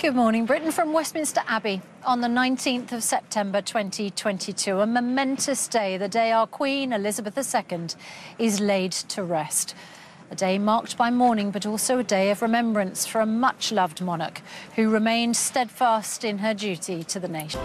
Good morning, Britain from Westminster Abbey on the 19th of September 2022. A momentous day, the day our Queen Elizabeth II is laid to rest. A day marked by mourning, but also a day of remembrance for a much loved monarch who remained steadfast in her duty to the nation.